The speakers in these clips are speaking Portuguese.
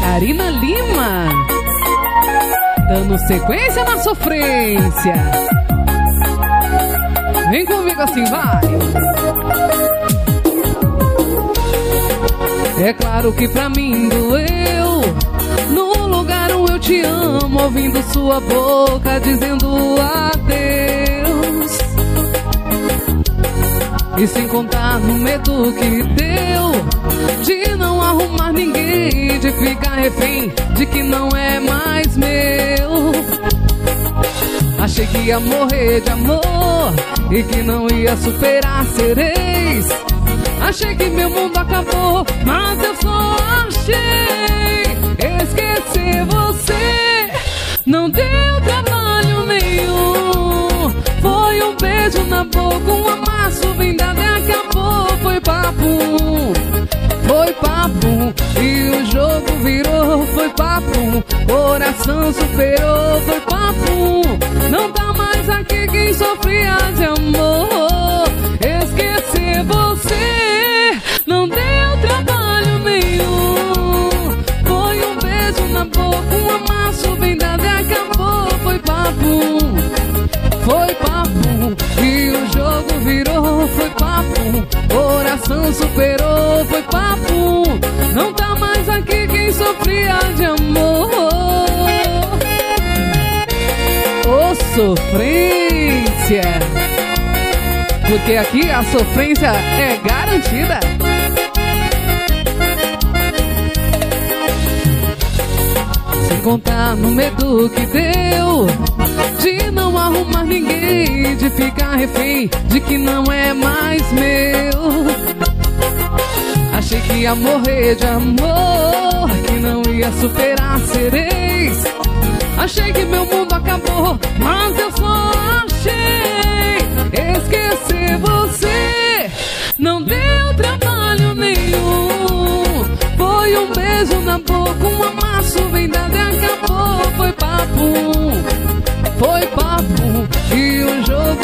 Karina Lima, dando sequência na sofrência. Vem comigo assim, vai. É claro que pra mim doeu. Onde eu te amo, ouvindo sua boca dizendo adeus. E sem contar no medo que deu de não arrumar ninguém, de ficar refém de que não é mais meu. Achei que ia morrer de amor e que não ia superar ser ex. Achei que meu mundo acabou, mas eu só achei Não deu trabalho nenhum. Foi um beijo na boca, um amasso bem dado e acabou. Foi papo, foi papo. E o jogo virou, foi papo. Coração superou, foi papo. Não tá mais aqui quem sofria de amor. Papo, foi papo. E o jogo virou, foi papo. Coração superou, foi papo. Não tá mais aqui quem sofria de amor. Ô sofrência! Porque aqui a sofrência é garantida. Contar no medo que deu de não arrumar ninguém, de ficar refém de que não é mais meu. Achei que ia morrer de amor, que não ia superar ser ex. Achei que meu mundo acabou, mas eu só achei esquecer você. Não deu trabalho nenhum. Foi um beijo na boca, um amasso papo, foi papo. E o jogo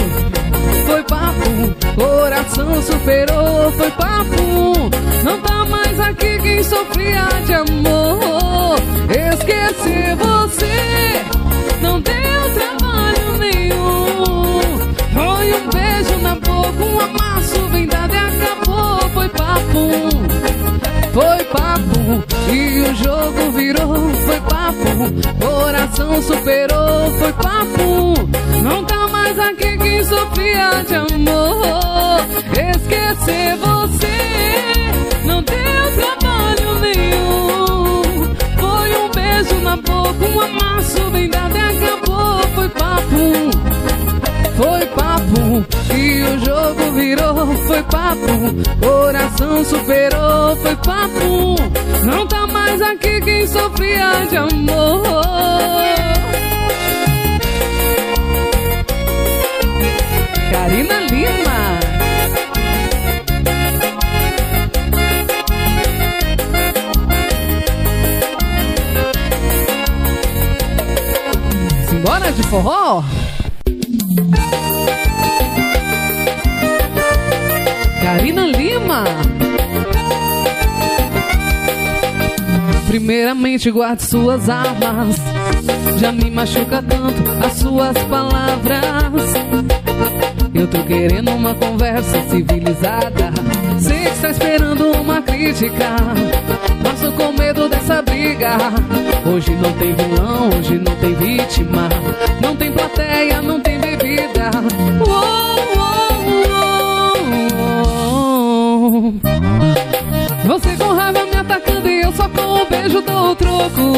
foi papo. Coração superou, foi papo. Não tá mais aqui quem sofria de amor. Esquecer você não deu trabalho nenhum. Foi um beijo na boca, um amasso bem dado e acabou. Foi papo, foi papo. E o jogo virou, foi papo. Coração superou, foi papo. Não tá mais aqui quem sofria de amor. Esquecer você não deu trabalho nenhum. Foi um beijo na boca, um amasso bem dado e acabou. Foi papo, foi papo. E o jogo virou, foi papo. Coração superou, foi papo. Não tá mais aqui quem sofria de amor. Karina Lima. Simbora de forró? Primeiramente guarde suas armas. Já me machuca tanto as suas palavras. Eu tô querendo uma conversa civilizada. Sei que está esperando uma crítica. Mas tô com medo dessa briga. Hoje não tem vilão, hoje não tem vítima. Não tem plateia, não tem bebida. Uou, dou o troco.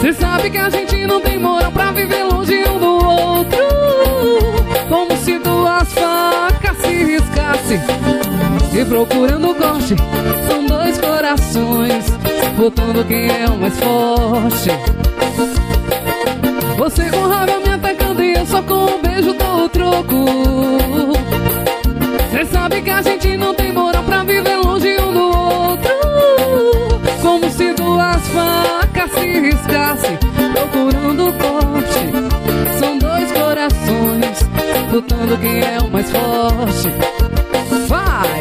Cê sabe que a gente não tem moral pra viver longe um do outro. Como se duas facas se riscassem e procurando corte. São dois corações lutando quem é o mais forte. Você com raiva me atacando e eu só com um beijo dou o troco. Cê sabe que a gente não tem moral pra viver longe facas se riscassem Procurando corte São dois corações Lutando quem é o mais forte Vai!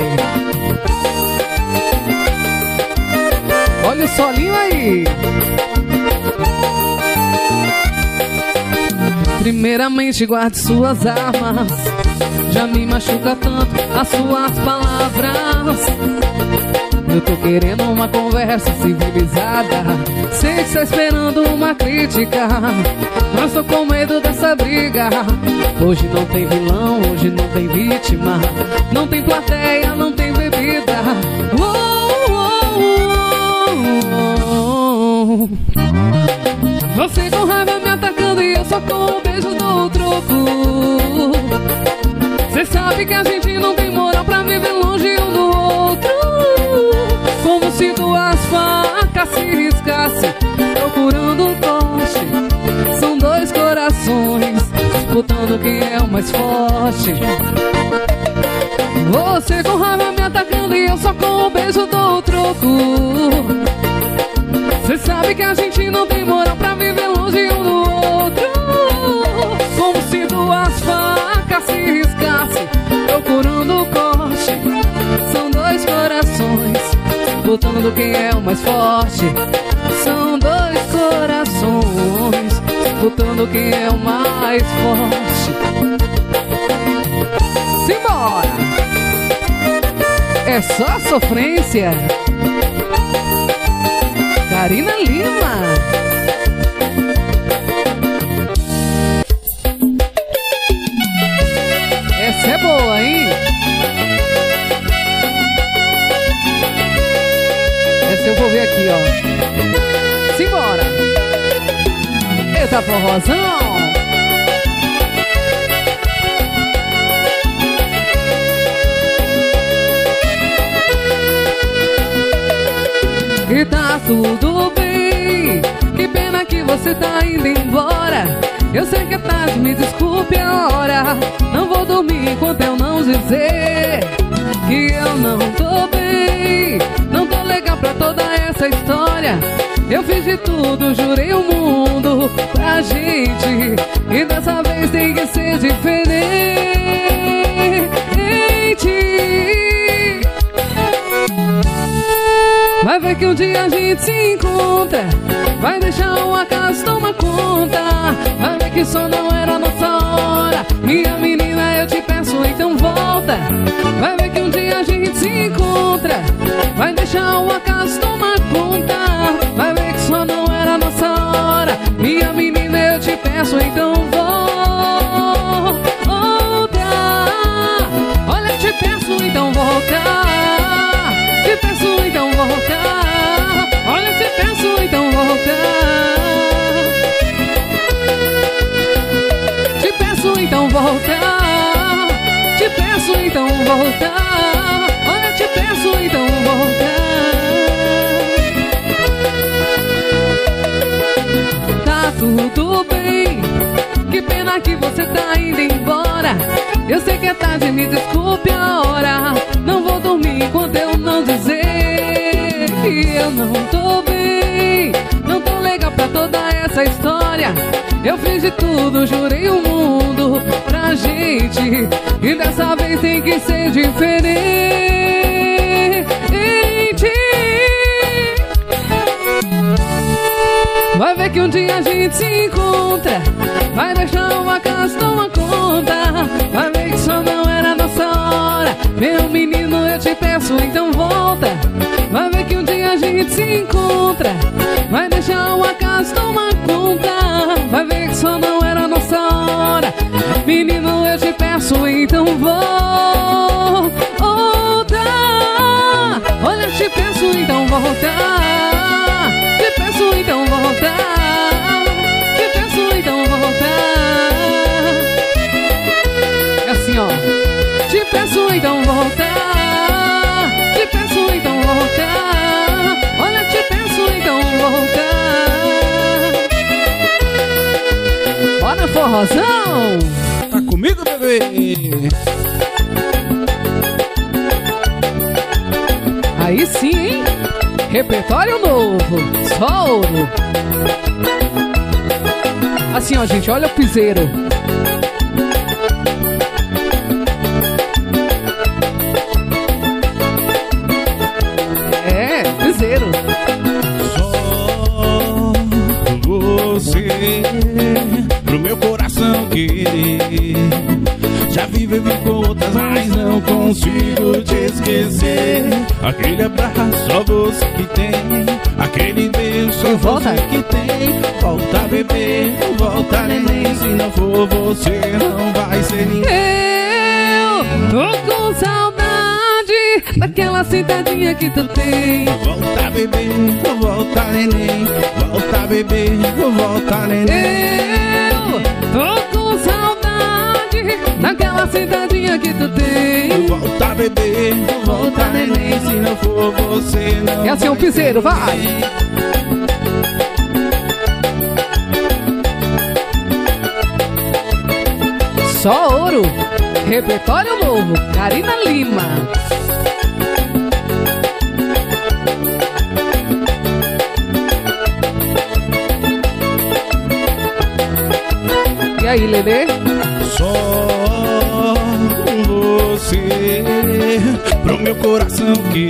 Olha o solinho aí! Primeiramente guarde suas armas Já me machuca tanto as suas palavras Eu tô querendo uma conversa civilizada Sei que está esperando uma crítica. Mas tô com medo dessa briga. Hoje não tem vilão, hoje não tem vítima. Não tem plateia, não tem bebida. Você com raiva me atacando e eu só com beijo do troco. Cê sabe que a gente não tem moral se duas facas se riscassem, procurando o corte. São dois corações, disputando quem é o mais forte. Você com raiva me atacando e eu só com o beijo do troco. Cê sabe que a gente não tem moral pra viver longe um do outro. Como se duas facas se riscassem, procurando o corte. Lutando quem é o mais forte. São dois corações, lutando quem é o mais forte. Simbora! É só sofrência. Karina Lima. Essa eu vou ver aqui, ó. Simbora! Eita forrozão! E tá tudo bem Que pena que você tá indo embora Eu sei que é tarde, me desculpe a hora Não vou dormir enquanto eu não dizer Que eu não tô bem. Não tô legal pra toda essa história. Eu fiz de tudo, jurei o mundo pra gente. E dessa vez tem que ser diferente. Vai ver que um dia a gente se encontra. Vai deixar o acaso tomar conta. Vai ver que só não era nossa hora. Minha menina, eu te peço, então volta gente se encontra Vai deixar o acaso tomar conta Vai ver que só não era nossa hora Minha menina, eu te peço, então volta Olha, eu te peço, então volta te peço então voltar. Olha, te peço então voltar. Te peço então voltar. Te peço então voltar. Peço então voltar. Tá tudo bem. Que pena que você tá indo embora. Eu sei que é tarde, me desculpe a hora. Não vou dormir enquanto eu não dizer que eu não tô bem. Não tô legal pra toda essa história. Eu fiz de tudo, jurei o mundo pra gente. E dessa vez tem que ser diferente. Vai ver que um dia a gente se encontra. Vai deixar uma casa tomar conta. Vai ver que só não era nossa hora. Meu menino, eu te peço, então volta. Vai ver que um dia a gente se encontra. Vai deixar uma casa tomar conta. Vai ver que só não era nossa hora. Menino, eu te peço, então volta Peço, então volta te peço então voltar. Te peço então voltar. É assim ó. Te peço então voltar. Te peço então voltar. Olha, te peço então voltar. Bora forrozão. Tá comigo, bebê? Aí sim, hein? repertório novo, só ouro. Assim, ó, gente, olha o piseiro. É, piseiro. Só você pro meu coração querer. Já vivi com outras, mas não consigo te esquecer. Aquele abraço, só você que tem. Aquele beijo, só Volta. você que tem. Volta, bebê, volta, neném. Se não for você, não vai ser ninguém. Eu tô com saudade daquela sentadinha que tu tem. Volta, bebê, volta, neném. Volta, bebê, volta, neném. Eu tô com saudade daquela sentadinha que tu tem. Volta, bebê, volta, neném. Se não for você, não. É assim, o piseiro, vai. Só ouro, repertório novo, Karina Lima. E aí, Lelê? Só você pro meu coração que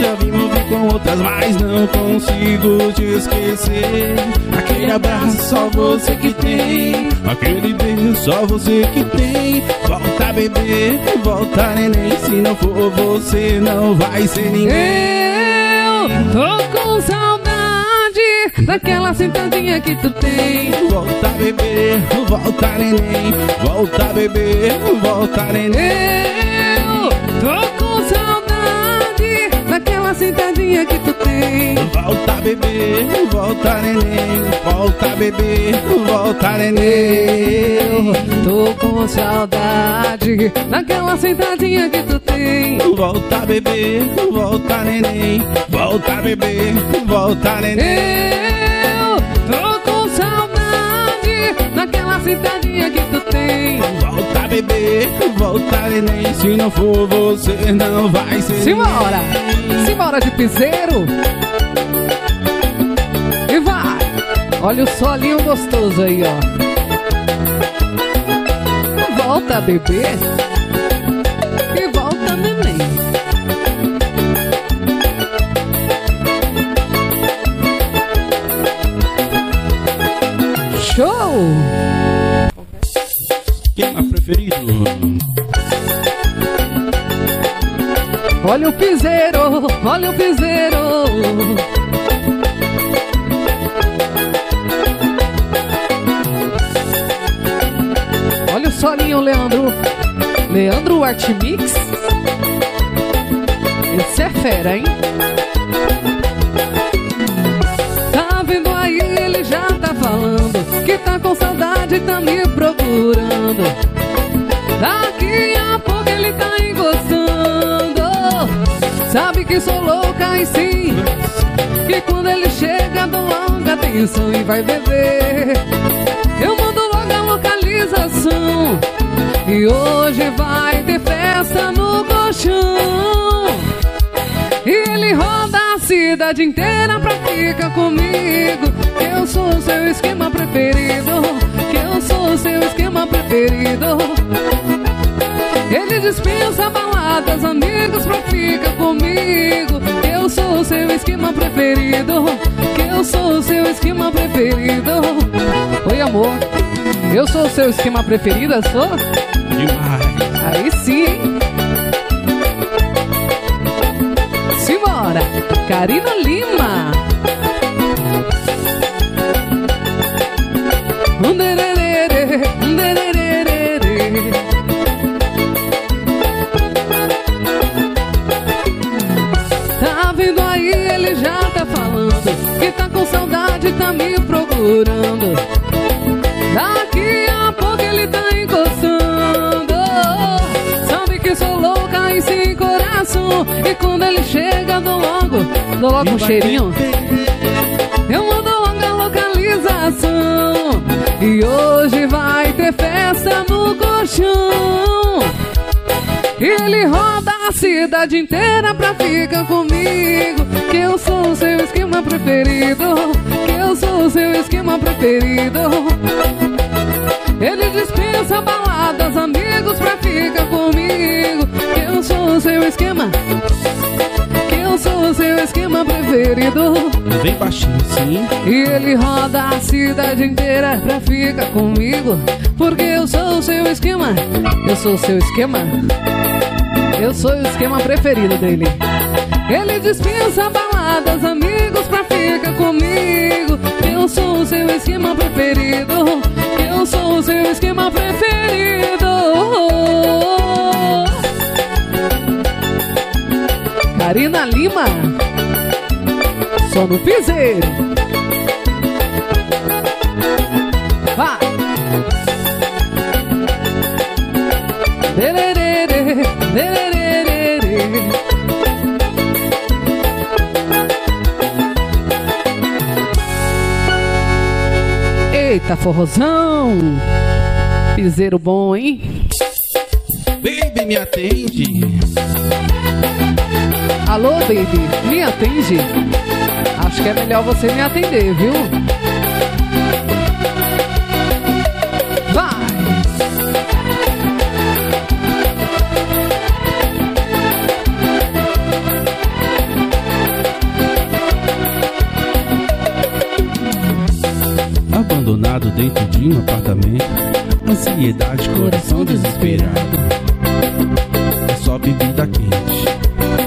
já vi mover com outras, mas não consigo te esquecer. Aquele abraço só você que tem, aquele beijo só você que tem. Volta bebê, volta neném, se não for você não vai ser ninguém. Eu tô daquela sentadinha que tu tem. Volta bebê, volta neném, volta bebê, volta neném. Eu tô com saudade daquela sentadinha que tu tem. Volta bebê, volta neném, volta bebê, volta neném. Tô com saudade daquela sentadinha que tu tem. Volta bebê, volta neném, volta bebê, volta neném. Sentadinha que tu tem. Volta bebê, volta neném, se não for você não vai ser. Simbora! Simbora de piseiro! E vai! Olha o solinho gostoso aí, ó. Volta, bebê! E Olha o piseiro! Olha o piseiro! Olha o solinho, Leandro! Leandro Artmix? Esse é fera, hein? Tá vendo aí, ele já tá falando Que tá com saudade tá me procurando Daqui a pouco ele tá encostando Sabe que sou louca e sim E quando ele chega dou logo atenção e vai beber Eu mando logo a localização E hoje vai ter festa no colchão e ele roda a cidade inteira pra ficar comigo. Que eu sou seu esquema preferido. Que eu sou seu esquema preferido. Ele dispensa baladas, amigos pra ficar comigo. Eu sou o seu esquema preferido. Eu sou o seu esquema preferido. Oi, amor. Eu sou o seu esquema preferido, sou? Demais. Aí sim? Simbora! Karina Lima! Que tá com saudade, tá me procurando. Daqui a pouco ele tá encostando. Sabe que sou louca e sem coração. E quando ele chega, dou logo Dou logo um cheirinho. Eu mando logo a localização. E hoje vai ter festa no colchão. Ele roda a cidade inteira pra ficar comigo. Que eu sou seu esquema preferido. Que eu sou o seu esquema preferido. Ele dispensa baladas, amigos pra ficar comigo. Que eu sou o seu esquema. Que eu sou o seu esquema preferido. Vem baixinho, sim. E ele roda a cidade inteira pra ficar comigo. Porque eu sou o seu esquema. Eu sou o seu esquema. Eu sou o esquema preferido dele. Ele dispensa baladas, amigos pra ficar comigo. Eu sou o seu esquema preferido. Eu sou o seu esquema preferido. Karina Lima. Só no piseiro. Forrozão! Piseiro bom, hein? Baby, me atende. Alô, baby, me atende? Acho que é melhor você me atender, viu? Dentro de um apartamento. Ansiedade, coração desesperado. É só bebida quente.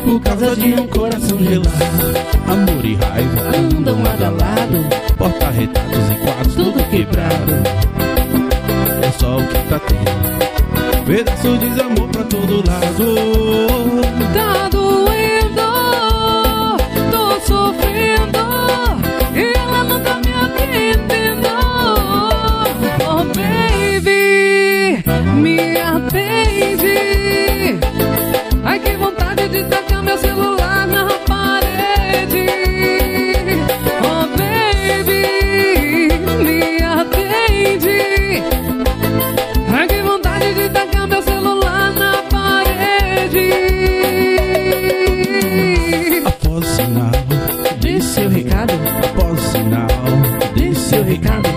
Por causa de um coração gelado. Amor e raiva andam lado a lado. Porta-retratos e quadros, tudo quebrado. É só o que tá tendo. Pedaço de amor pra todo lado. Ricardo.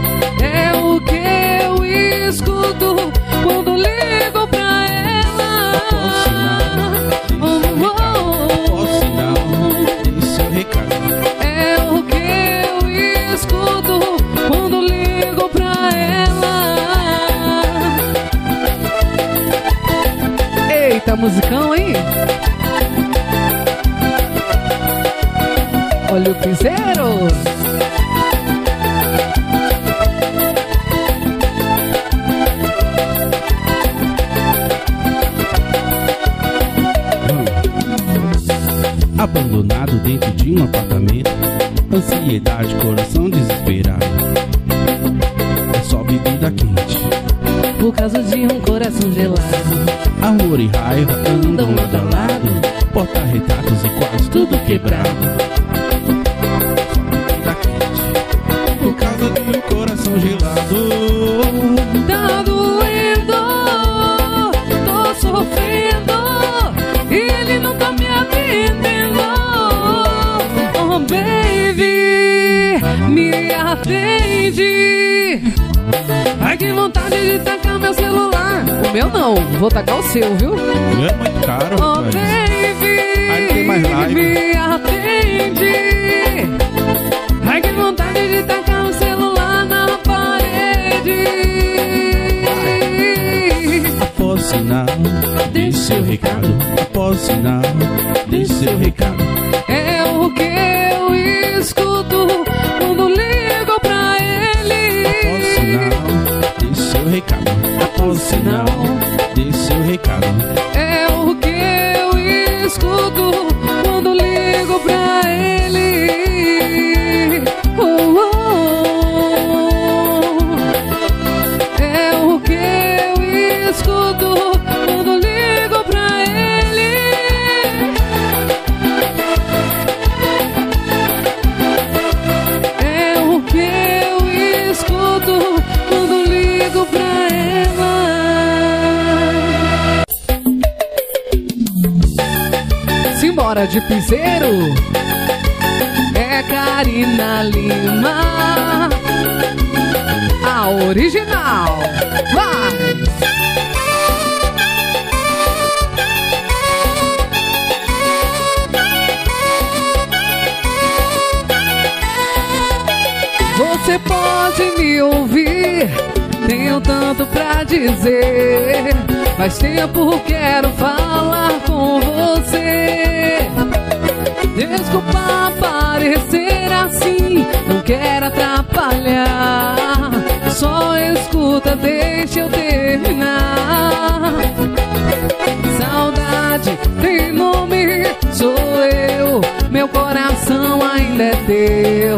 Seu, de piseiro. É Karina Lima, a original. Vai! Você pode me ouvir, tenho tanto pra dizer. Faz tempo quero falar com você. Desculpa parecer assim, não quero atrapalhar. Só escuta, deixa eu terminar. Saudade tem nome, sou eu. Meu coração ainda é teu.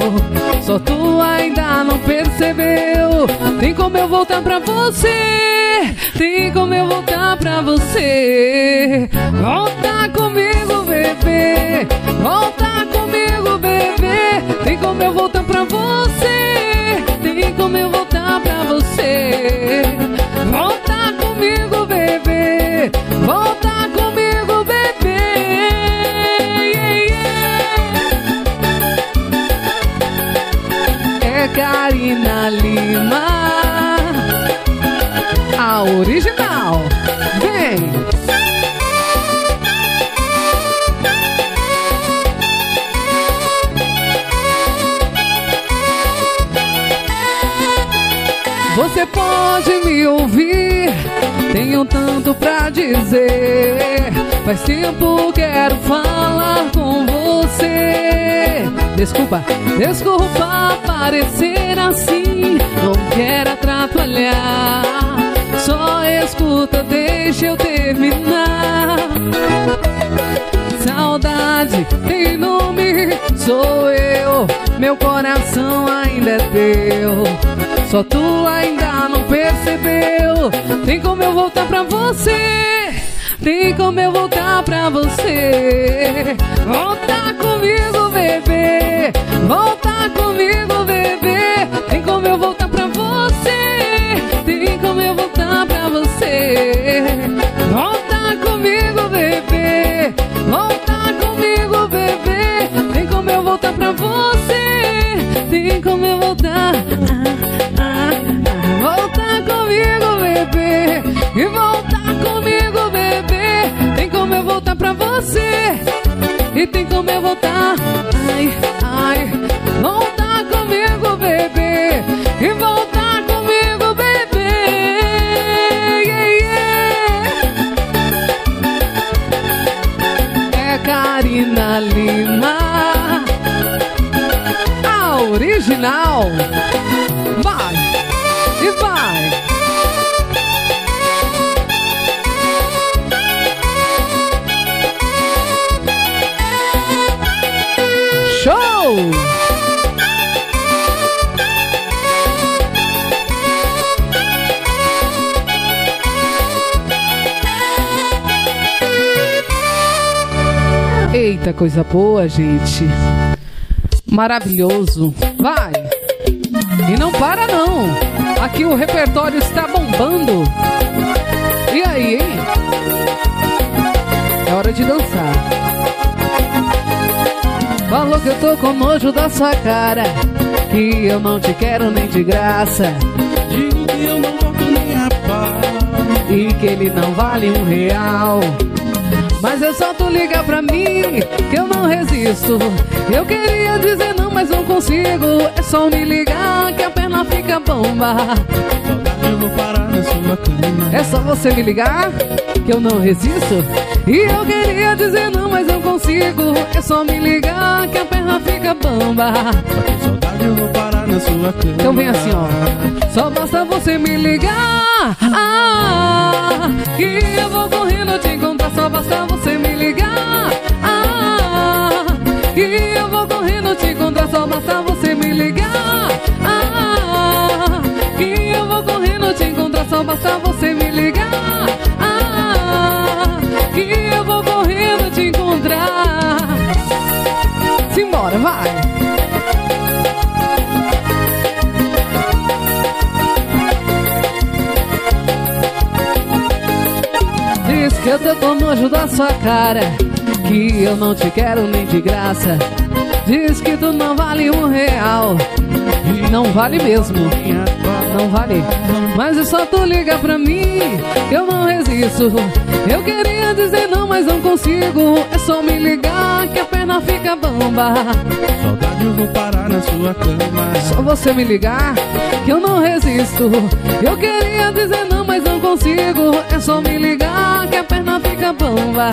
Só tu ainda não percebeu. Tem como eu voltar pra você? Tem como eu voltar pra você? Volta comigo, bebê. Volta comigo, bebê. Tem como eu voltar pra você? Tem como eu voltar pra você? Volta comigo, bebê. Volta comigo, tenho tanto pra dizer. Faz tempo quero falar com você. Desculpa, desculpa parecer assim. Não quero atrapalhar. Só escuta, deixa eu terminar. Saudade tem nome, sou eu. Meu coração ainda é teu. Só tu ainda não percebeu. Tem como eu voltar pra você? Tem como eu voltar pra você? Volta comigo, bebê. Volta comigo, bebê. Tem como eu voltar pra você? Tem como eu voltar pra você? Volta comigo, bebê. Volta comigo, bebê. Tem como eu voltar pra você? Tem como eu voltar? Comigo, bebê. E volta comigo, bebê. Tem como eu voltar pra você? E tem como eu voltar? Ai, ai, volta comigo, bebê. E volta comigo, bebê. Yeah, yeah. É Karina Lima, a original. Vai e vai. Eita, coisa boa, gente. Maravilhoso. Vai! E não para não. Aqui o repertório está bombando. E aí, hein? É hora de dançar. Falou que eu tô com nojo da sua cara. Que eu não te quero nem de graça. Digo que eu não volto nem a pau. E que ele não vale um real. Mas é só tu ligar pra mim que eu não resisto. Eu queria dizer não, mas não consigo. É só me ligar que a perna fica bomba. Saudade eu vou parar na sua cama. É só você me ligar que eu não resisto. E eu queria dizer não, mas não consigo. É só me ligar que a perna fica bamba. Saudade eu vou parar na sua cama. Então vem assim, ó. Só basta você me ligar. Ah, que eu vou correndo te encontrar. Só basta você me ligar. Ah, que eu vou correndo te encontrar. Só basta você me ligar. Ah, que eu vou correndo te encontrar. Só basta você me ligar. Que eu vou correndo te encontrar. Simbora, vai. Diz que eu tô nojo da sua cara que eu não te quero nem de graça. Diz que tu não vale um real. Não vale mesmo, não vale. Mas é só tu ligar pra mim, eu não resisto. Eu queria dizer não, mas não consigo. É só me ligar que a perna fica bamba. Saudades vão parar na sua cama. Só você me ligar que eu não resisto. Eu queria dizer não, mas não consigo. É só me ligar que a perna fica bamba.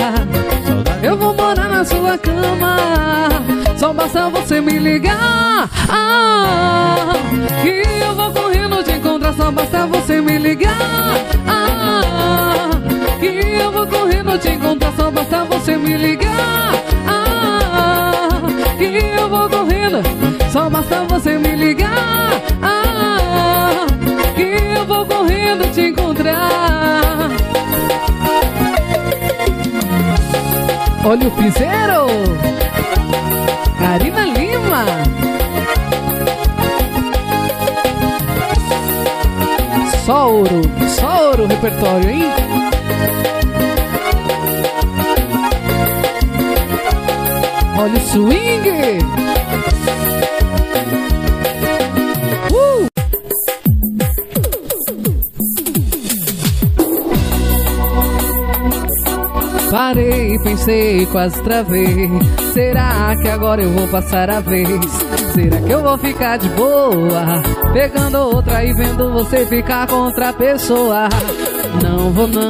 Eu vou morar na sua cama. Só basta você me ligar. Ah, que eu vou correndo te encontrar. Só basta você me ligar. Ah, que eu vou correndo te encontrar. Só basta você me ligar. Ah, que eu vou correndo. Só basta você me ligar. Ah, que eu vou correndo te encontrar. Olha o piseiro. Karina Lima. Só ouro, só ouro o repertório, hein? Olha o swing! Uh! Parei, pensei, quase travei. Será que agora eu vou passar a vez? Será que eu vou ficar de boa? Pegando outra e vendo você ficar com outra pessoa. Não vou não,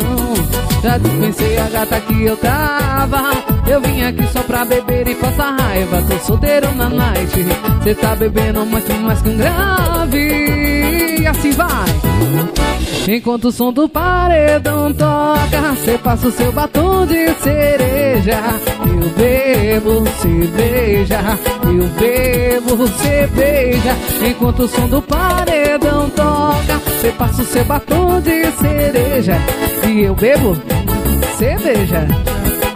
já dispensei a gata que eu tava. Eu vim aqui só pra beber e passar raiva. Tô solteiro na night. Cê tá bebendo muito mais que um grave. E assim vai. Enquanto o som do paredão toca, cê passa o seu batom de cereja. Eu bebo, cê beija. Eu bebo, cê beija. Enquanto o som do paredão toca, cê passa o seu batom de cereja. E eu bebo, beija.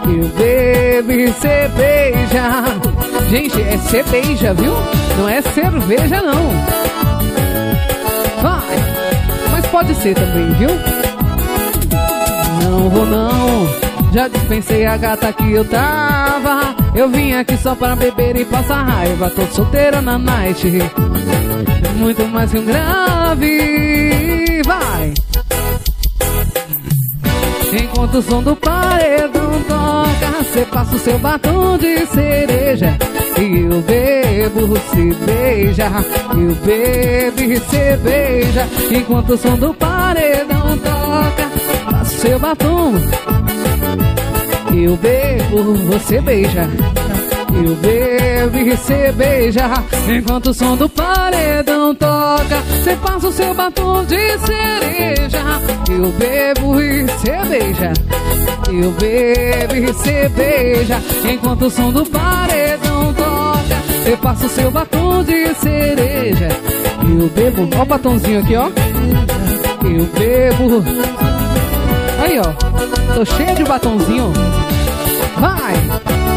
Eu bebo e beija. Gente, é beija, viu? Não é cerveja, não. Vai! Mas pode ser também, viu? Não vou não, já dispensei a gata que eu tava. Eu vim aqui só para beber e passar raiva. Tô solteira na night. Muito mais que um grave. Enquanto o som do paredão toca, cê passa o seu batom de cereja. E eu bebo, se beija. Eu bebo e se beija. Enquanto o som do paredão toca, passa o seu batom. Eu bebo, você beija. Eu bebo e cê beija. Enquanto o som do paredão toca Cê passa o seu batom de cereja. Eu bebo e cê beija. Eu bebo e cê beija. Enquanto o som do paredão toca Cê passa o seu batom de cereja. Eu bebo, ó o batomzinho aqui, ó. Eu bebo. Aí, ó. Tô cheio de batomzinho! Vai!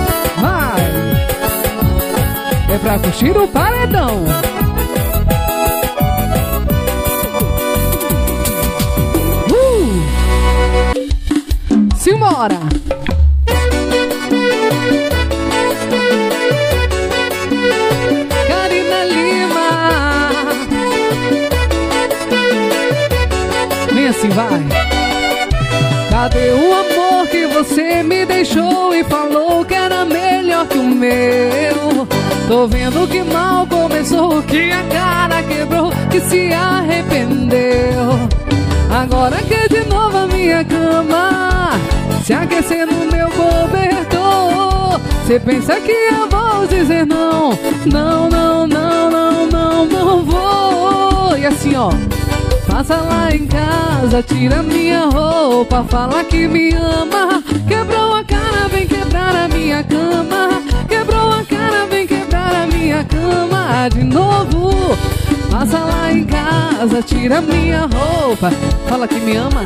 É pra curtir o paredão. Uh! Simbora! Karina Lima. Vem assim, vai. Cadê o amor que você me deixou e falou que era melhor que o meu? Tô vendo que mal começou, que a cara quebrou, que se arrependeu. Agora quer de novo a minha cama, se aquecer no meu cobertor. Cê pensa que eu vou dizer não? Não, não, não, não, não, não vou. E assim, ó. Passa lá em casa, tira minha roupa, fala que me ama. Quebrou a cara, vem quebrar a minha cama. Quebrou a cara, quebrar a minha cama de novo. Passa lá em casa, tira minha roupa, fala que me ama.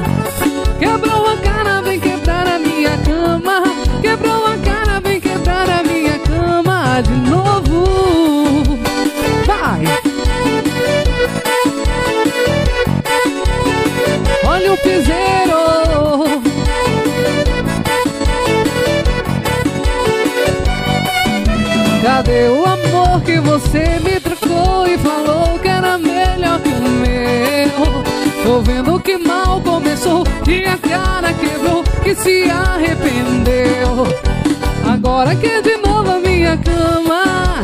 Quebrou a cara, vem quebrar a minha cama. Quebrou a cara, vem quebrar a minha cama de novo. Vai! Olha o piseiro você me trocou e falou que era melhor que o meu. Tô vendo que mal começou e a cara quebrou que se arrependeu. Agora que de novo a minha cama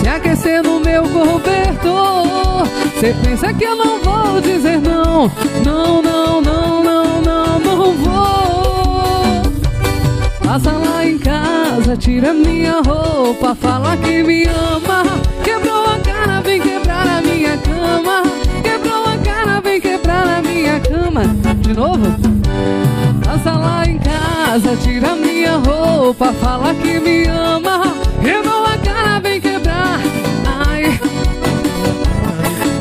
se aquecer no meu cobertor. Cê pensa que eu não vou dizer não, não, não, não, não, não, não vou. Passa lá em casa, tira minha roupa, fala que me ama. Quebrou a cara, vem quebrar a minha cama. Quebrou a cara, vem quebrar a minha cama. De novo? Passa lá em casa, tira minha roupa, fala que me ama. Quebrou a cara, vem quebrar. Ai,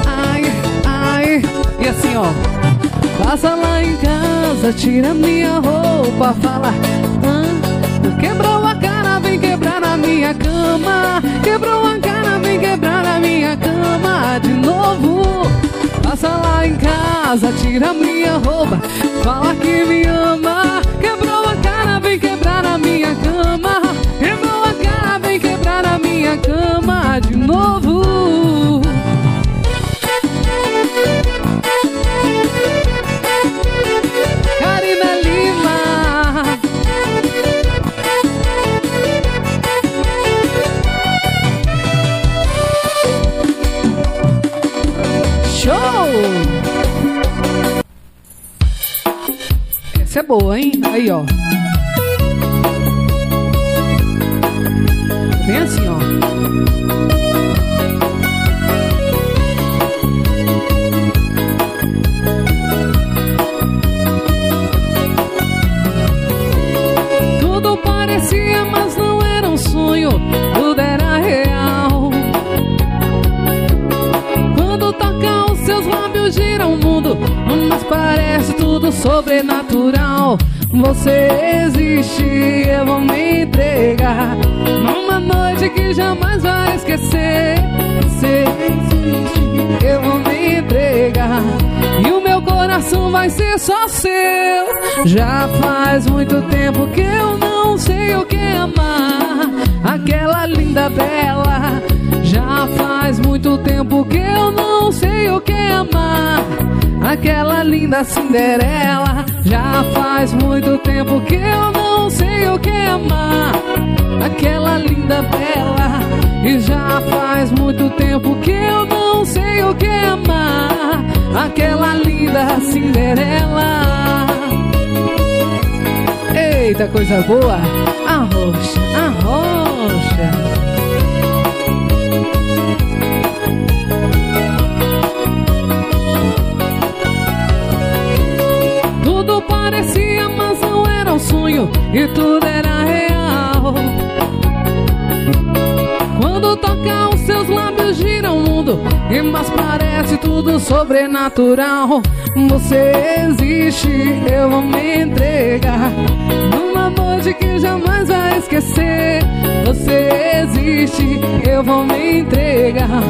ai, ai. E assim, ó. Passa lá em casa, tira minha roupa, fala. Quebrou a cara, vem quebrar a minha cama. Quebrou a cara, vem quebrar a minha cama de novo. Passa lá em casa, tira minha roupa, fala que me ama. Quebrou a cara, vem quebrar a minha cama. Quebrou a cara, vem quebrar a minha cama de novo. Essa é boa, hein? Aí, ó. Bem Já faz muito tempo que eu não sei o que amar aquela linda bela. Já faz muito tempo que eu não sei o que amar aquela linda Cinderela. Já faz muito tempo que eu não sei o que amar aquela linda bela. E já faz muito tempo que eu não sei o que amar aquela linda Cinderela. Eita coisa boa! Arrocha, arrocha. Tudo parecia, mas não era um sonho e tudo era real. Quando toca os seus lábios gira o mundo e mas parece tudo sobrenatural. Você existe, eu vou me entregar numa noite que jamais vai esquecer. Você existe, eu vou me entregar.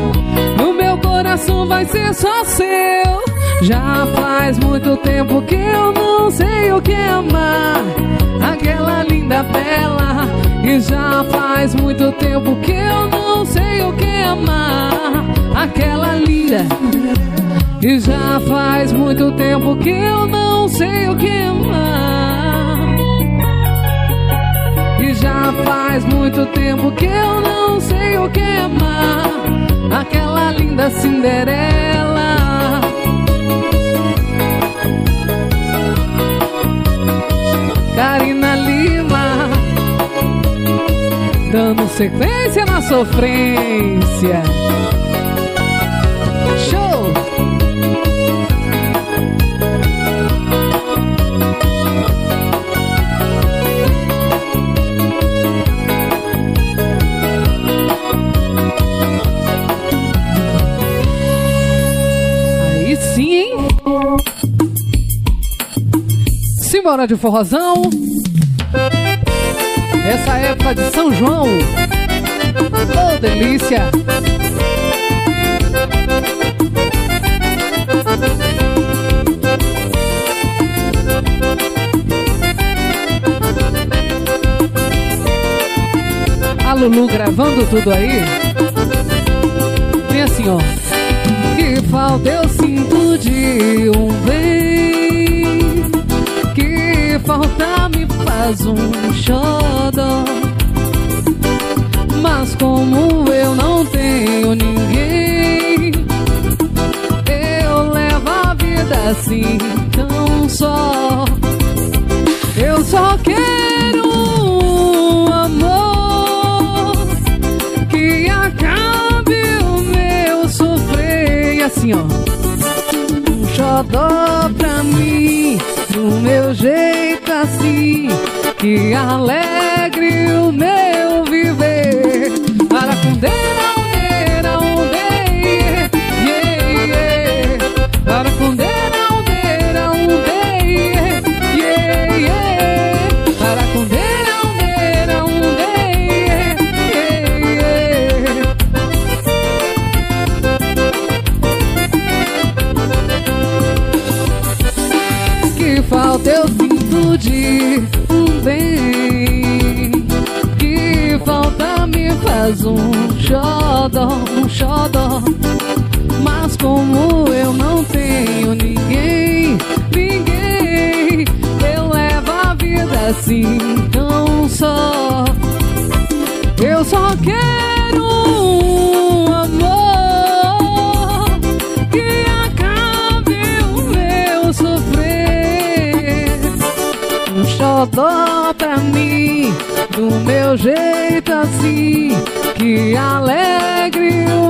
No meu coração vai ser só seu. Já faz muito tempo que eu não sei o que amar aquela linda bela. E já faz muito tempo que eu não sei o que amar aquela linda. E já faz muito tempo que eu não sei o que amar. E já faz muito tempo que eu não sei o que amar aquela linda Cinderela. Karina Lima Dando sequência na sofrência Simbora de forrozão. Essa época de São João. Oh, delícia! A Lulu gravando tudo aí. assim, ó. Que falta eu sinto de um bem. Falta me faz um xodó. Mas como eu não tenho ninguém, eu levo a vida assim tão só. Eu só quero um amor que acabe o meu sofrer. E assim, ó. Um xodó pra mim, do meu jeito assim, que alegre o meu viver. Para com dera, um xodó, um xodó. Mas como eu não tenho ninguém, ninguém eu levo a vida assim tão só. Eu só quero um amor que acabe o meu sofrer. Um xodó pra mim, do meu jeito assim, que alegre o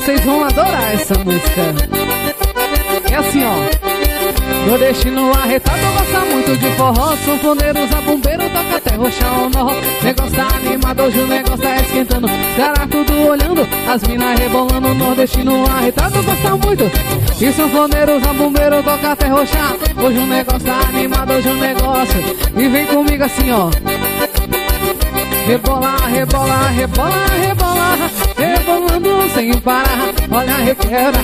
Vocês vão adorar essa música. É assim, ó. Nordestino arretado gosta muito de forró. Sanfoneiro, zabumbeiro, toca até roxar nó Negócio tá animado, hoje o negócio tá esquentando. Os caras tudo olhando, as minas rebolando. Nordestino arretado gosta muito. E sanfoneiro, zabumbeiro, toca até roxar. Hoje o negócio tá animado, hoje o negócio. E vem comigo assim, ó. Rebola, rebola, rebola, rebola Rebolando sem parar Olha, requebra,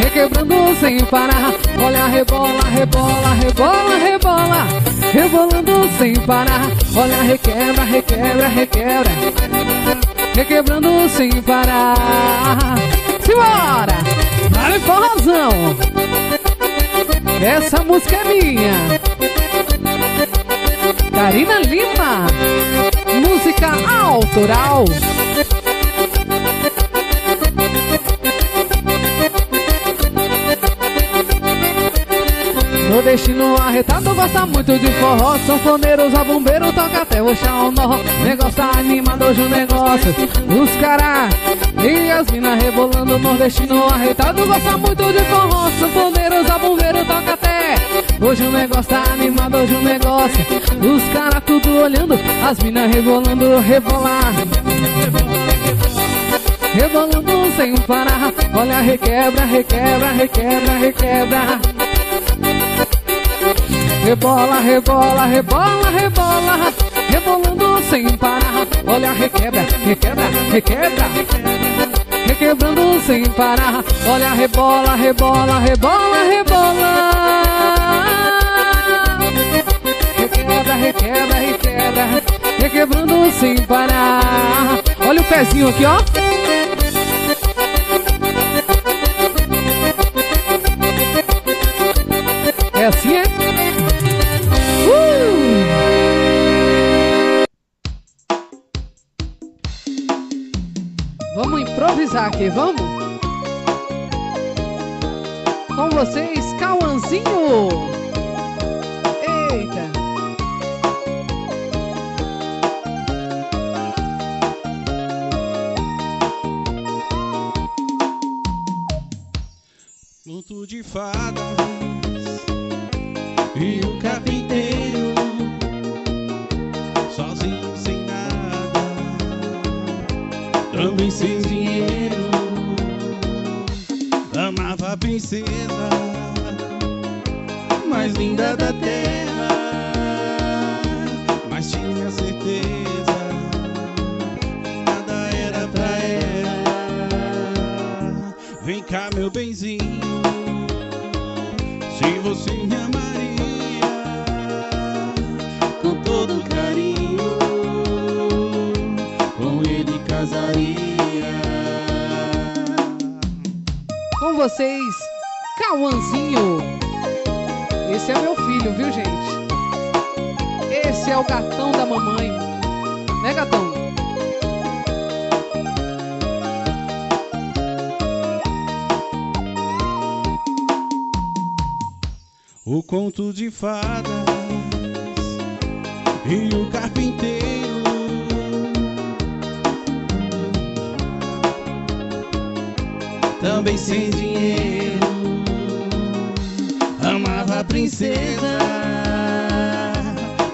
requebrando sem parar. Olha, rebola, rebola, rebola, rebola, rebolando sem parar. Olha, requebra, requebra, requebra, requebrando sem parar. Simbora! Vale forrozão! Essa música é minha. Karina Lima, música autoral. Nordestino arretado gosta muito de forró. Sanfoneiro, zabumbeiro, toca até o nó Negócio animado hoje o negócio Os caras e as minas rebolando Nordestino arretado gosta muito de forró. Sanfoneiro, zabumbeiro, toca até Hoje o negócio tá animado, hoje o negócio Os caras tudo olhando As minas rebolando, rebolar Rebolando sem parar Olha, requebra, requebra, requebra, requebra Rebola, rebola, rebola, rebola, rebolando sem parar. Olha, requebra, requebra, requebra, requebrando sem parar. Olha, rebola, rebola, rebola, rebola. Requebra, requebra, requebra, requebrando sem parar. Olha o pezinho aqui, ó. É assim, é? Vamos improvisar aqui, vamos? Com vocês, Cauãzinho! Eita! E o carpinteiro sozinho sem nada, também sem dinheiro. Amava a princesa mais linda da terra, mas tinha certeza que nada era pra ela. Vem cá, meu benzinho, se você me amaria com todo carinho, com ele casaria. Com vocês, Cauãzinho. Esse é meu filho, viu, gente? Esse é o gatão da mamãe. Né, gatão? O conto de fadas e o carpinteiro. Também sem dinheiro, amava a princesa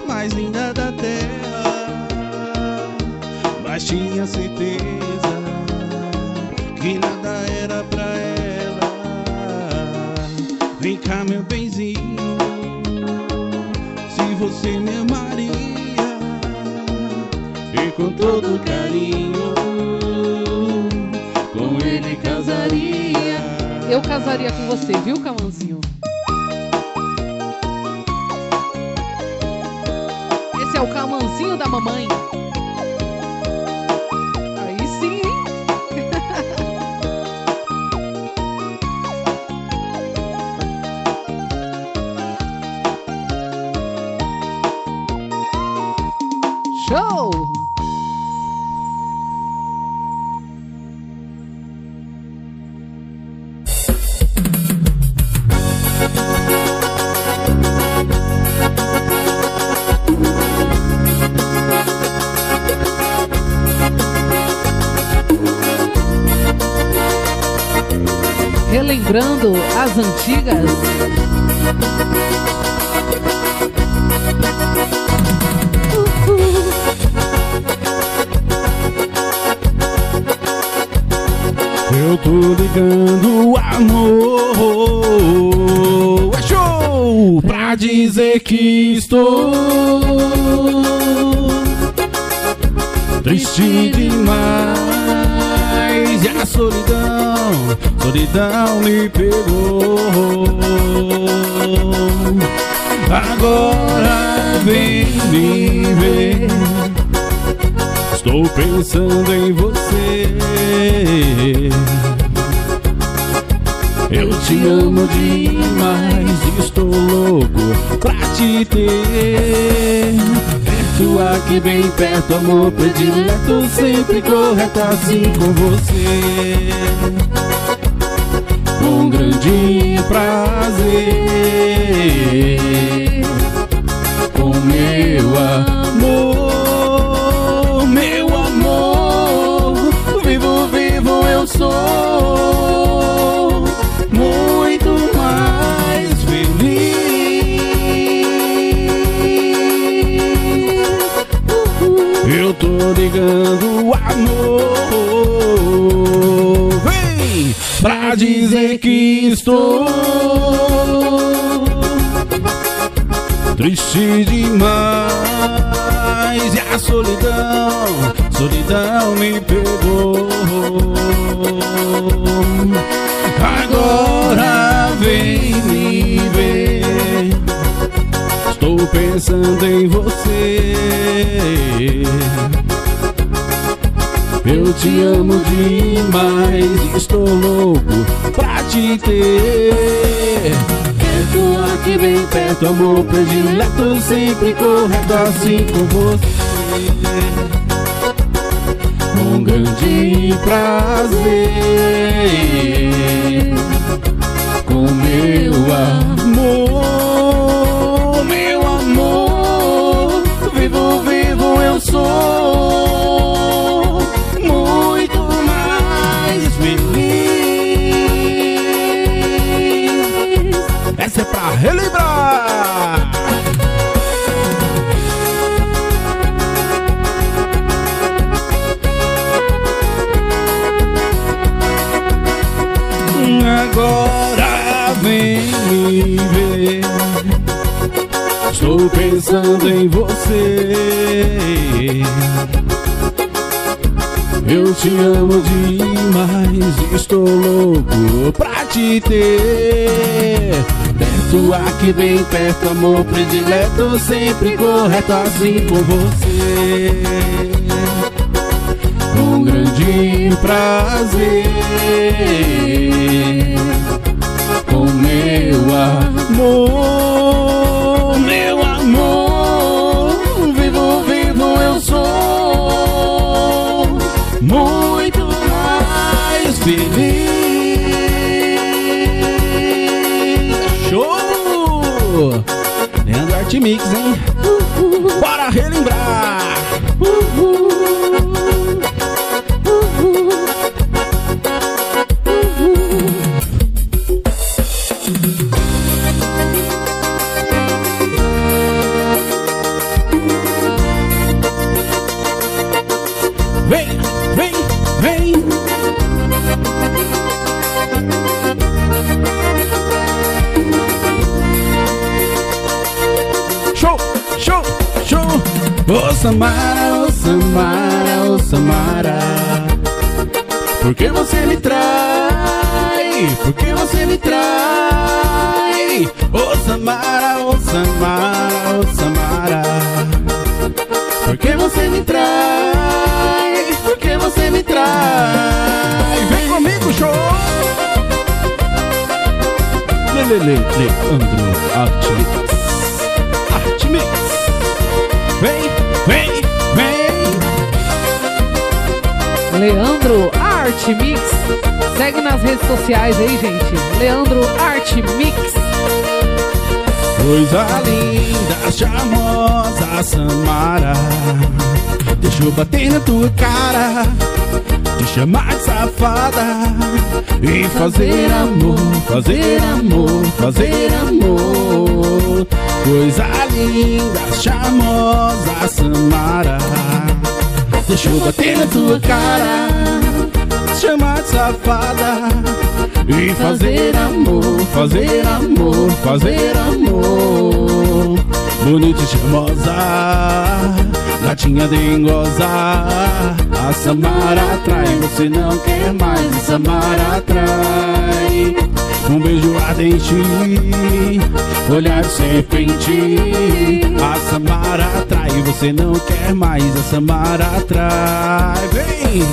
mais linda da terra, mas tinha certeza me amaria e com todo carinho com ele casaria. Eu casaria com você, viu, Cauãzinho? Esse é o Cauãzinho da mamãe. Relembrando as antigas. Eu tô ligando amor. É show! Pra dizer que estou Triste demais. E a solidão, solidão me pegou Agora vem me ver Estou pensando em você. Eu te amo demais estou louco pra te ter. Perto aqui, bem perto, amor predileto, sempre correto assim com você. Com grande prazer, com meu amor, meu amor, vivo, vivo eu sou muito mais feliz. Eu tô ligando amor, vem pra dizer que estou triste demais e a solidão, solidão me pegou. Agora vem me ver, estou pensando em você. Eu te amo demais, estou louco pra te ter. Perto aqui bem perto, amor predileto, sempre correto assim com você. Com grande prazer, com meu amor, meu amor, vivo, vivo eu sou relembrar. Agora vem me ver. Estou pensando em você. Eu te amo demais, estou louco pra te ter. Perto aqui, bem perto, amor predileto, sempre correto assim com você. Com grande prazer, com meu Mix, hein? Lelele, Leandro Artimix Artimix Vem, vem, vem Leandro Art Mix. Segue nas redes sociais aí, gente. Leandro Art Mix. Coisa linda, charmosa Samara Deixa eu bater na tua cara Te chamar de safada E fazer amor, fazer amor, fazer amor. Coisa linda, charmosa Samara. Deixa eu bater na tua cara Te chamar de safada e fazer amor, fazer amor, fazer amor. Bonita e charmosa, gatinha dengosa A Samara atrai, você não quer mais A Samara atrai Um beijo ardente, olhar serpente A Samara atrai, você não quer mais A Samara atrai Vem!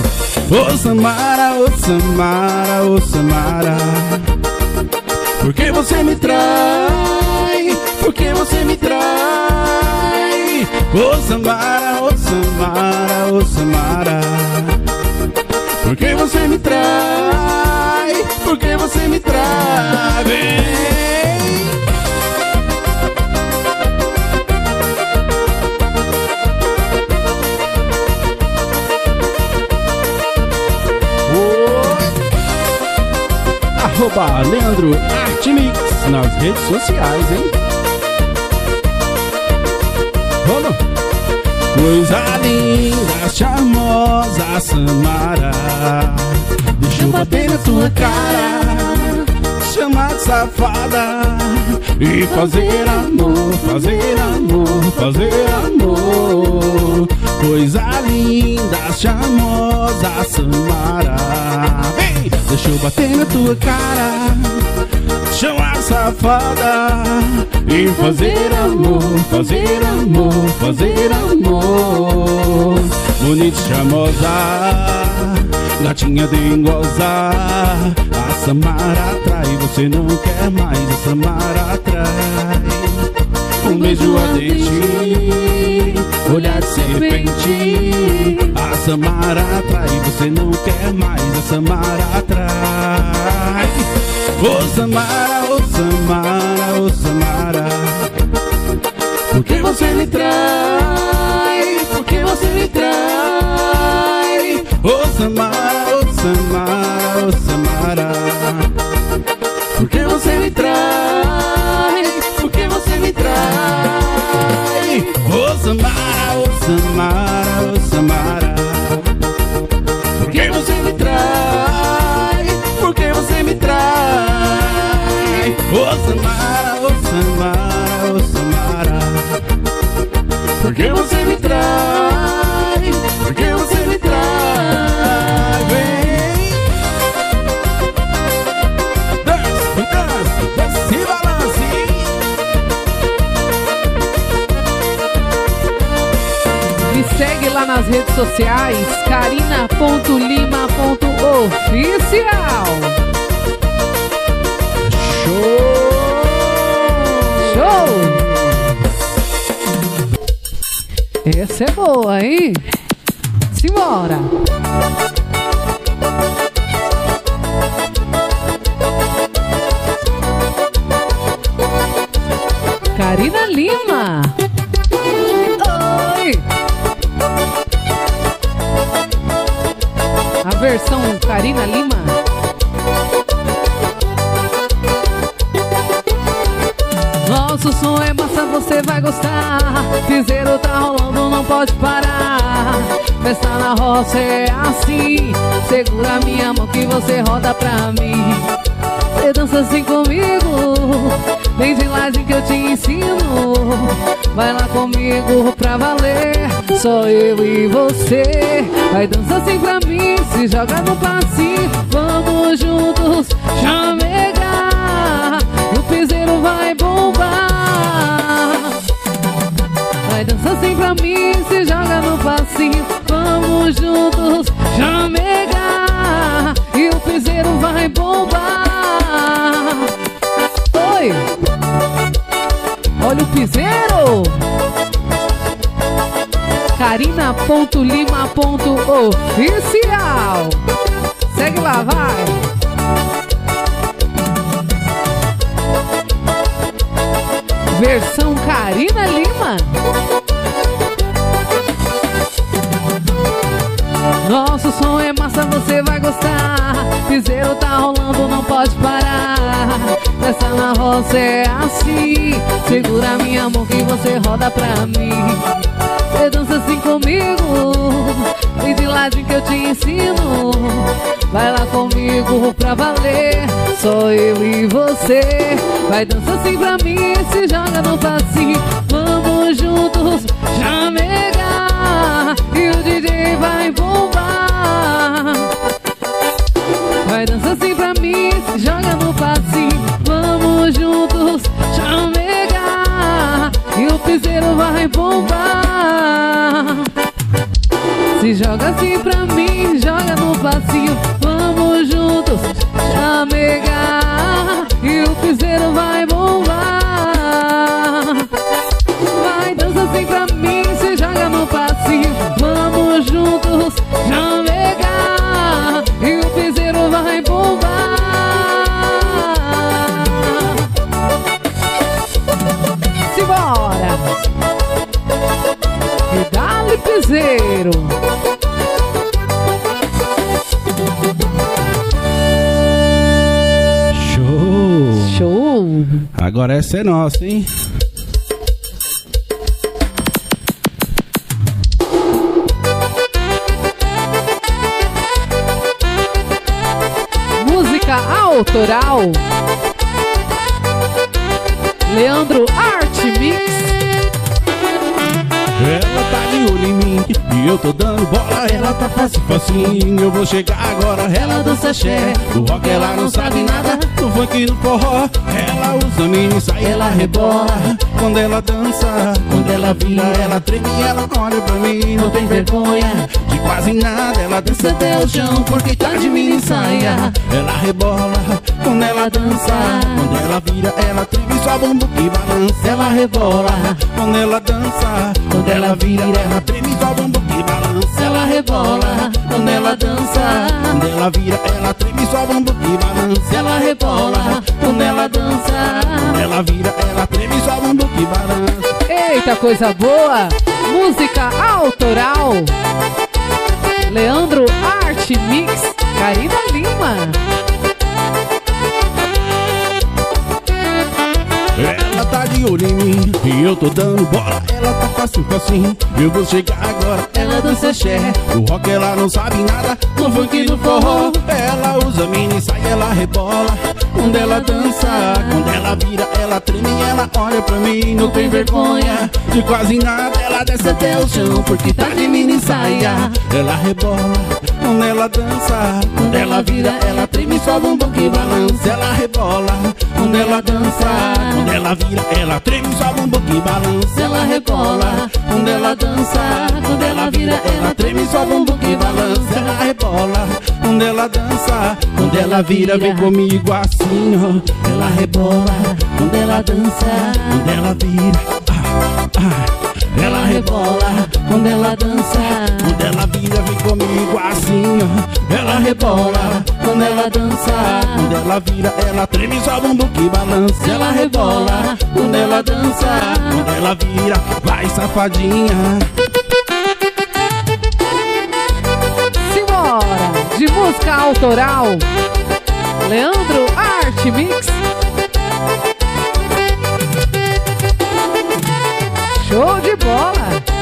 Ô Samara, ô Samara, ô Samara Por que você me trai? Por que você me trai? Ô Samara, ô Samara, ô Samara Por que você me trai? Por que você me trai? Vem! Arroba Leandro Artimix nas redes sociais, hein? Vamos! Coisa linda, charmosa Samara. Deixa eu bater na tua cara. Chamar de safada. E fazer amor, fazer amor, fazer amor. Coisa linda, charmosa Samara! Deixa eu bater na tua cara Chamar safada. E fazer amor, fazer amor, fazer amor. Bonita charmosa Gatinha dengosa A Samara atrai Você não quer mais A Samara atrai. Um beijo ardente Olhar de serpente. A Samara atrai Você não quer mais A Samara atrai Ô Samara, ô Samara, ô Samara Por que você me trai? Por que você me trai? Ô Samara, ô Samara, Samara Por que você me trai? Por que você me trai? Ô Samara, ô Samara, Samara? Por que você me trai? Ô Samara, ô Samara, ô Samara Por que você me trai? Por que você me trai? Vem Dance, dance, dance e balance Me segue lá nas redes sociais carina.lima.oficial Show! Essa é boa, hein? Simbora! Karina Lima. Oi! A versão Karina Lima. Nosso som é massa, você vai gostar. Piseiro tá rolando, não pode parar. Festa na roça é assim. Segura minha mão que você roda pra mim. Você dança assim comigo. Vem de laje que eu te ensino. Vai lá comigo pra valer. Só eu e você. Vai dançar assim pra mim. Se joga no passinho. Vamos juntos chamegar. O piseiro vai bombar. Vai dançar assim pra mim. Se joga no passinho. Vamos juntos chamegar. E o piseiro vai bombar. Oi! Olha o piseiro! Carina.lima.oficial Segue lá, vai! Versão Karina Lima. Nosso som é massa, você vai gostar. Piseiro tá rolando, não pode parar. Festa na roça é assim. Segura minha mão que você roda pra mim. Você dança assim comigo. Vem de ladinho que eu te ensino Vai lá comigo pra valer Só eu e você. Vai dançar assim pra mim Se joga no passinho Vamos nossa, hein? Música autoral dando bola. Ela tá fácil, facinho. Eu vou chegar agora. Ela dança xé. Do rock ela não sabe nada. Do funk no forró. Ela usa mini saia, ela rebola. Quando ela dança, quando ela vira, ela treme. Ela olha pra mim, não tem vergonha de quase nada. Ela dança até o chão porque tá de mini saia. Ela rebola quando ela dança. Quando ela vira, ela treme. Só bumbum que balança. Ela rebola quando ela dança. Quando ela vira, ela treme. Rebola quando ela dança. Quando ela vira, ela treme. Só bumbum que balança. Ela rebola quando ela dança. Quando ela vira, ela treme. Só bumbum que balança. Eita coisa boa! Música autoral Leandro Art Mix Karina Lima Ela tá de olho em mim e eu tô dando bola. Ela tá fácil, facinho. Eu vou chegar agora. Dança. Do rock ela não sabe nada. No funk no forró. Ela usa mini saia, ela rebola. Quando ela dança, quando ela vira, ela treme ela olha pra mim. Não tem vergonha de quase nada. Ela desce até o chão porque tá de mini saia. Ela rebola quando ela dança. Quando ela vira, ela treme só bumbum que balança. Ela rebola, quando ela dança. Quando ela vira, ela treme só bumbum que balança. Ela rebola, quando ela dança. Quando ela vira, ela treme só bumbum que balança. Ela rebola, quando ela dança. Quando ela vira, vem comigo assim, ó. Ela rebola, quando ela dança. Quando ela vira, ah, ah. Ela rebola quando ela dança. Quando ela vira, vem comigo assim, ó. Ela rebola quando ela dança. Quando ela vira, ela treme só bumbum que balança. Ela rebola quando ela dança. Quando ela vira, vai safadinha. Simbora! De música autoral, Leandro Arte Mix. Show de bola!